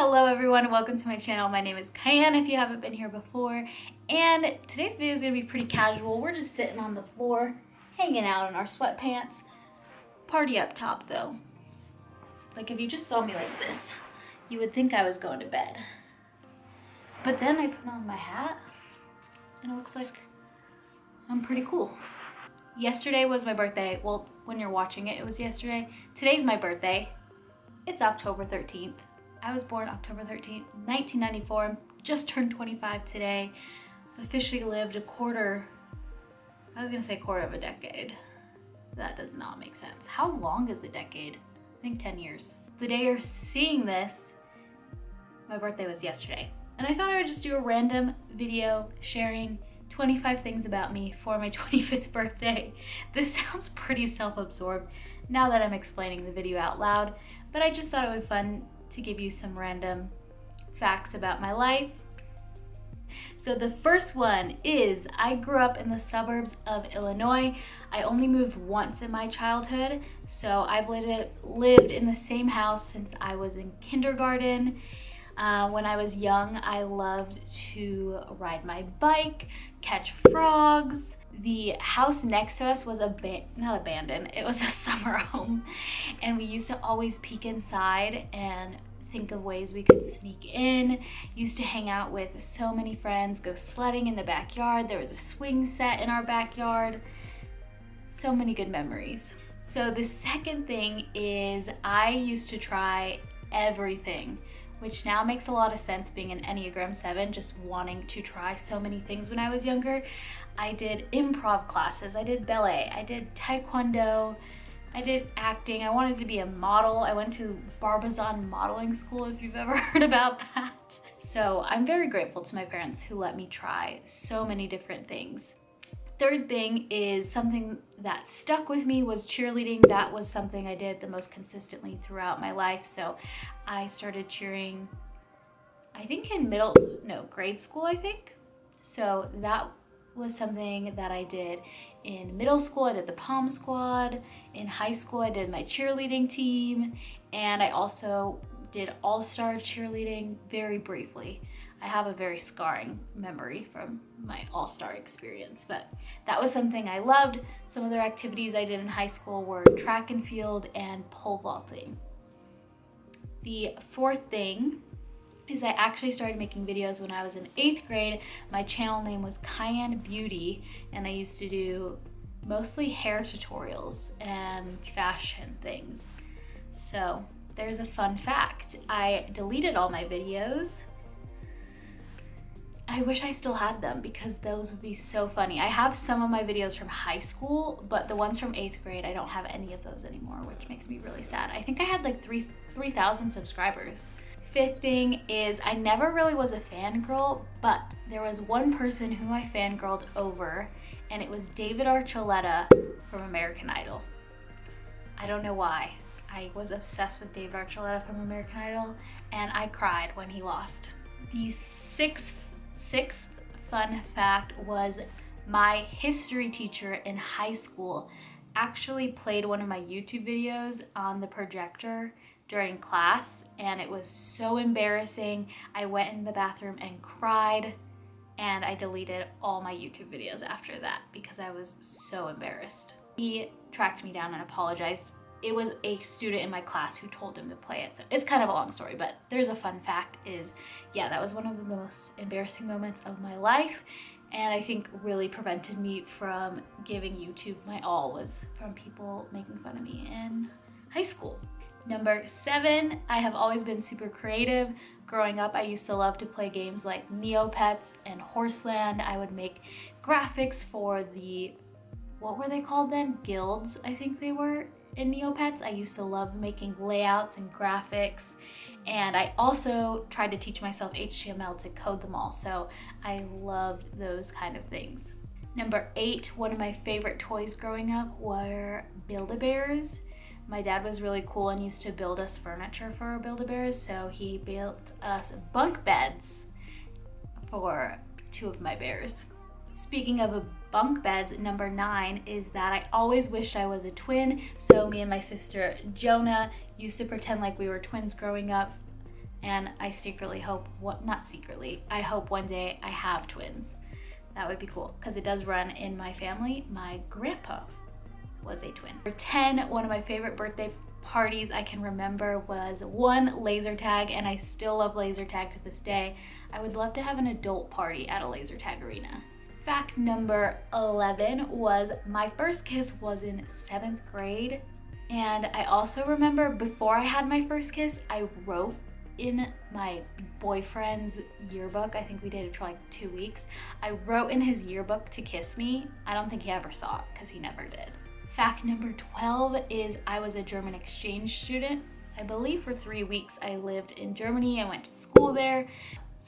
Hello everyone, welcome to my channel. My name is Kian if you haven't been here before. And today's video is gonna be pretty casual. We're just sitting on the floor, hanging out in our sweatpants. Party up top though. Like if you just saw me like this, you would think I was going to bed. But then I put on my hat and it looks like I'm pretty cool. Yesterday was my birthday. Well, when you're watching it, it was yesterday. Today's my birthday. It's October 13th. I was born October 13th, 1994. Just turned 25 today. Officially lived a quarter, I was gonna say quarter of a decade. That does not make sense. How long is a decade? I think 10 years. The day you're seeing this, my birthday was yesterday. And I thought I would just do a random video sharing 25 things about me for my 25th birthday. This sounds pretty self-absorbed now that I'm explaining the video out loud, but I just thought it would be fun to give you some random facts about my life. So the first one is I grew up in the suburbs of Illinois. I only moved once in my childhood, so I've lived, in the same house since I was in kindergarten. Uh, when I was young, I loved to ride my bike, catch frogs. The house next to us was a bit, not abandoned, it was a summer home. And we used to always peek inside and think of ways we could sneak in. Used to hang out with so many friends, go sledding in the backyard. There was a swing set in our backyard. So many good memories. So the second thing is I used to try everything, which now makes a lot of sense being an Enneagram 7, just wanting to try so many things when I was younger. I did improv classes, I did ballet, I did taekwondo, I did acting. I wanted to be a model. I went to Barbizon Modeling School, if you've ever heard about that. So I'm very grateful to my parents who let me try so many different things. Third thing is something that stuck with me was cheerleading. That was something I did the most consistently throughout my life. So I started cheering, I think in middle, no, grade school, I think. So that was something that I did in middle school. I did the pom squad. In high school, I did my cheerleading team. And I also did all-star cheerleading very briefly. I have a very scarring memory from my all-star experience, but that was something I loved. Some other activities I did in high school were track and field and pole vaulting. The fourth thing is I actually started making videos when I was in eighth grade. My channel name was Kian Beauty and I used to do mostly hair tutorials and fashion things. So there's a fun fact. I deleted all my videos. I wish I still had them because those would be so funny. I have some of my videos from high school, but the ones from eighth grade, I don't have any of those anymore, which makes me really sad. I think I had like three 3,000 3, subscribers. Fifth thing is I never really was a fangirl, but there was one person who I fangirled over and it was David Archuleta from American Idol. I don't know why. I was obsessed with David Archuleta from American Idol and I cried when he lost. The sixth, sixth fun fact was my history teacher in high school actually played one of my YouTube videos on the projector during class and it was so embarrassing. I went in the bathroom and cried and I deleted all my YouTube videos after that because I was so embarrassed. He tracked me down and apologized. It was a student in my class who told him to play it. So it's kind of a long story, but there's a fun fact is, yeah, that was one of the most embarrassing moments of my life. And I think really prevented me from giving YouTube my all was from people making fun of me in high school. Number seven, I have always been super creative. Growing up, I used to love to play games like Neopets and Horseland. I would make graphics for the, what were they called then? Guilds, I think they were in Neopets. I used to love making layouts and graphics. And I also tried to teach myself HTML to code them all. So I loved those kind of things. Number eight, one of my favorite toys growing up were Build-A-Bears. My dad was really cool and used to build us furniture for Build-A-Bears, so he built us bunk beds for two of my bears. Speaking of bunk beds, number nine is that I always wished I was a twin, so me and my sister Jonah used to pretend like we were twins growing up. And I secretly hope, what not secretly, I hope one day I have twins. That would be cool because it does run in my family. My grandpa was a twin. For 10, one of my favorite birthday parties I can remember was one laser tag and I still love laser tag to this day. I would love to have an adult party at a laser tag arena. Fact number 11 was my first kiss was in seventh grade. And I also remember before I had my first kiss, I wrote in my boyfriend's yearbook, I think we did it for like two weeks, I wrote in his yearbook to kiss me. I don't think he ever saw it because he never did. Fact number 12 is I was a German exchange student. I believe for three weeks I lived in Germany. I went to school there.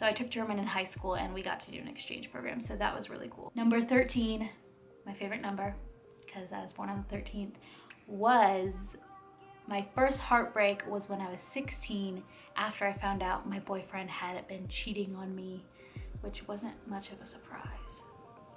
So I took German in high school and we got to do an exchange program. So that was really cool. Number 13, my favorite number, because I was born on the 13th, was my first heartbreak was when I was 16 after I found out my boyfriend had been cheating on me, which wasn't much of a surprise,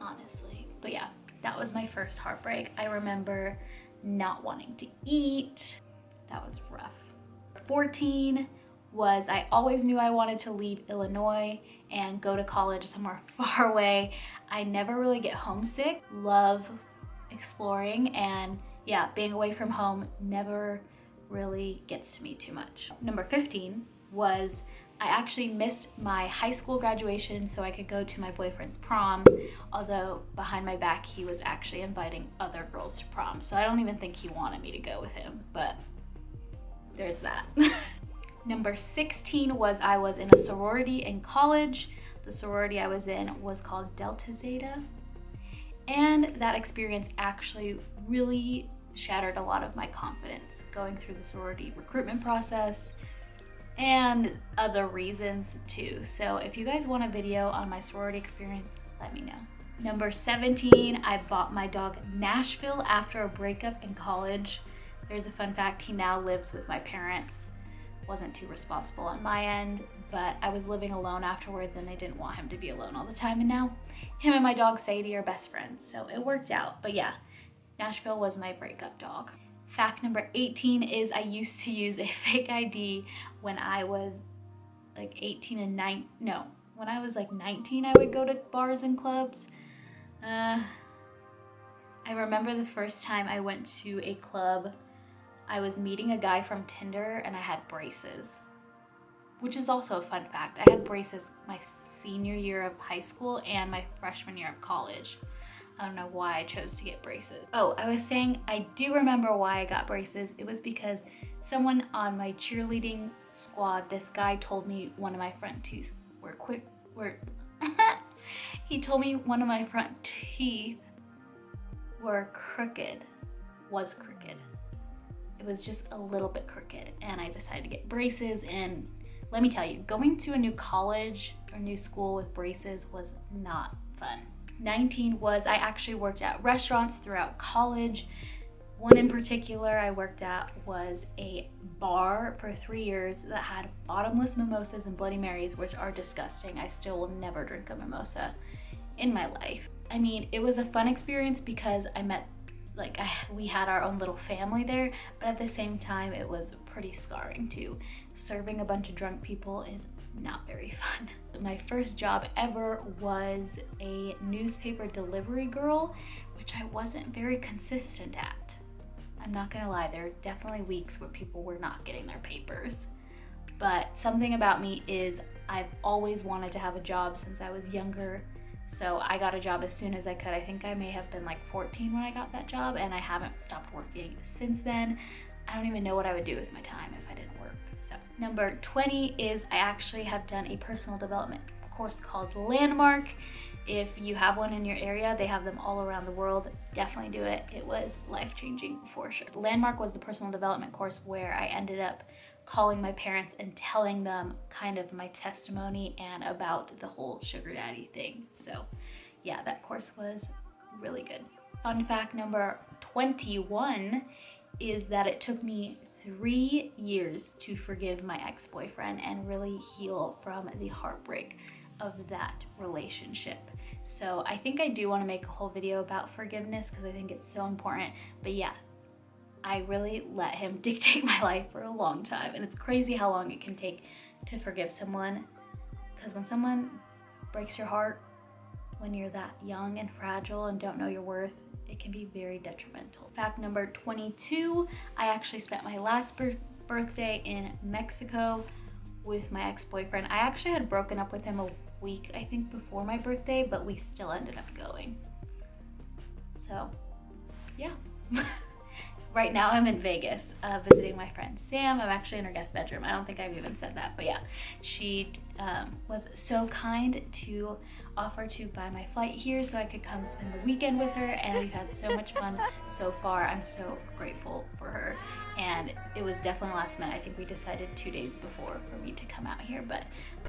honestly. But yeah, that was my first heartbreak. I remember not wanting to eat. That was rough. 14 was I always knew I wanted to leave Illinois and go to college somewhere far away. I never really get homesick. Love exploring and yeah, being away from home never really gets to me too much. Number 15 was I actually missed my high school graduation so I could go to my boyfriend's prom, although behind my back he was actually inviting other girls to prom. So I don't even think he wanted me to go with him, but there's that. Number 16 was I was in a sorority in college. The sorority I was in was called Delta Zeta. And that experience actually really shattered a lot of my confidence going through the sorority recruitment process and other reasons too. So if you guys want a video on my sorority experience, let me know. Number 17, I bought my dog Nashville after a breakup in college. There's a fun fact, he now lives with my parents. Wasn't too responsible on my end, but I was living alone afterwards and they didn't want him to be alone all the time. And now him and my dog Sadie are best friends, so it worked out. But yeah, Nashville was my breakup dog. Fact number 18 is I used to use a fake ID when I was like 18 and 9, no, when I was like 19 I would go to bars and clubs. Uh, I remember the first time I went to a club, I was meeting a guy from Tinder and I had braces. Which is also a fun fact. I had braces my senior year of high school and my freshman year of college. I don't know why I chose to get braces. Oh, I was saying I do remember why I got braces. It was because someone on my cheerleading squad, this guy told me one of my front teeth were quick, were, he told me one of my front teeth were crooked, was crooked. Was just a little bit crooked and I decided to get braces and let me tell you, going to a new college or new school with braces was not fun. 19 was I actually worked at restaurants throughout college. One in particular I worked at was a bar for three years that had bottomless mimosas and Bloody Marys, which are disgusting. I still will never drink a mimosa in my life. I mean, it was a fun experience because I met, like, I, we had our own little family there, but at the same time, it was pretty scarring too. Serving a bunch of drunk people is not very fun. My first job ever was a newspaper delivery girl, which I wasn't very consistent at. I'm not gonna lie, there are definitely weeks where people were not getting their papers. But something about me is I've always wanted to have a job since I was younger. So I got a job as soon as I could. I think I may have been like 14 when I got that job and I haven't stopped working since then. I don't even know what I would do with my time if I didn't work. so number 20 is I actually have done a personal development course called Landmark. If you have one in your area, they have them all around the world. Definitely do it. It was life-changing for sure. Landmark was the personal development course where I ended up calling my parents and telling them kind of my testimony and about the whole sugar daddy thing. So yeah, that course was really good. Fun fact number 21 is that it took me three years to forgive my ex-boyfriend and really heal from the heartbreak of that relationship. So I think I do want to make a whole video about forgiveness because I think it's so important. But yeah, I really let him dictate my life for a long time. And it's crazy how long it can take to forgive someone because when someone breaks your heart when you're that young and fragile and don't know your worth, it can be very detrimental. Fact number 22, I actually spent my last birth birthday in Mexico with my ex-boyfriend. I actually had broken up with him a week, I think, before my birthday, but we still ended up going. So, yeah. Right now I'm in Vegas uh, visiting my friend Sam. I'm actually in her guest bedroom. I don't think I've even said that, but yeah, she um, was so kind to offer to buy my flight here so I could come spend the weekend with her and we've had so much fun so far. I'm so grateful for her and it was definitely last minute. I think we decided two days before for me to come out here, but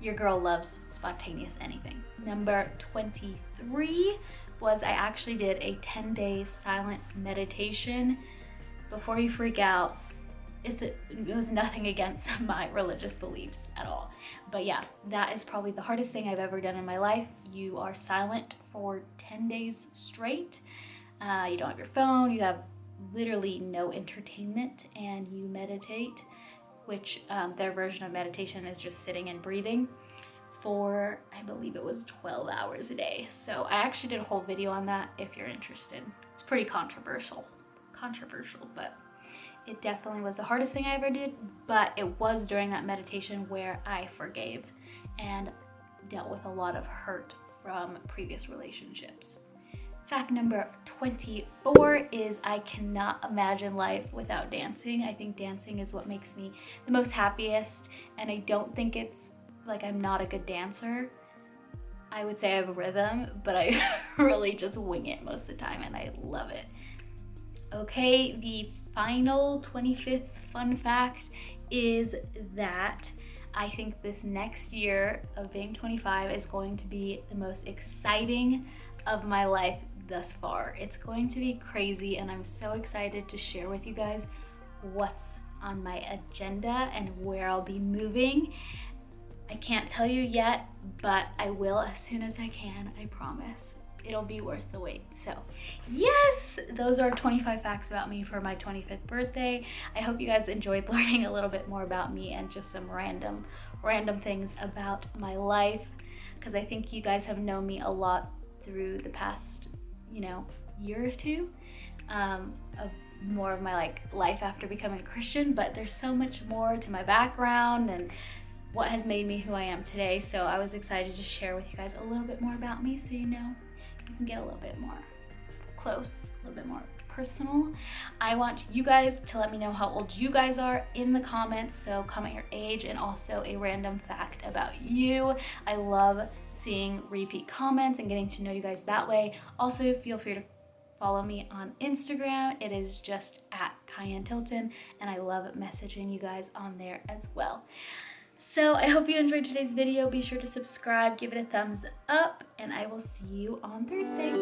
your girl loves spontaneous anything. Number 23 was I actually did a 10 day silent meditation. Before you freak out, it's it was nothing against my religious beliefs at all. But yeah, that is probably the hardest thing I've ever done in my life. You are silent for 10 days straight. Uh, you don't have your phone, you have literally no entertainment, and you meditate, which um, their version of meditation is just sitting and breathing for, I believe it was 12 hours a day. So I actually did a whole video on that if you're interested. It's pretty controversial, controversial, but it definitely was the hardest thing I ever did, but it was during that meditation where I forgave and dealt with a lot of hurt from previous relationships. Fact number 24 is I cannot imagine life without dancing. I think dancing is what makes me the most happiest and I don't think it's like I'm not a good dancer. I would say I have a rhythm, but I really just wing it most of the time and I love it. Okay, the final 25th fun fact is that I think this next year of being 25 is going to be the most exciting of my life thus far. It's going to be crazy and I'm so excited to share with you guys what's on my agenda and where I'll be moving. I can't tell you yet, but I will as soon as I can, I promise it'll be worth the wait. So yes, those are 25 facts about me for my 25th birthday. I hope you guys enjoyed learning a little bit more about me and just some random, random things about my life because I think you guys have known me a lot through the past, you know, year or two um, of more of my like life after becoming a Christian, but there's so much more to my background and what has made me who I am today. So I was excited to share with you guys a little bit more about me so you know can get a little bit more close, a little bit more personal. I want you guys to let me know how old you guys are in the comments. So comment your age and also a random fact about you. I love seeing repeat comments and getting to know you guys that way. Also, feel free to follow me on Instagram. It is just at Kian Tilton, and I love messaging you guys on there as well. So I hope you enjoyed today's video. Be sure to subscribe, give it a thumbs up, and I will see you on Thursday.